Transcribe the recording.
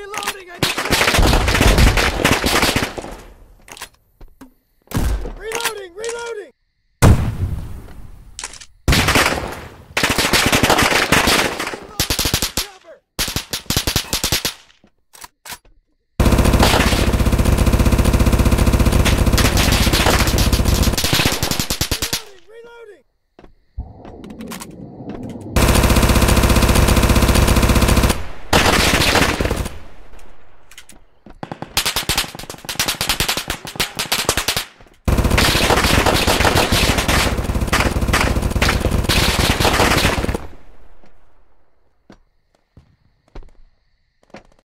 reloading! I need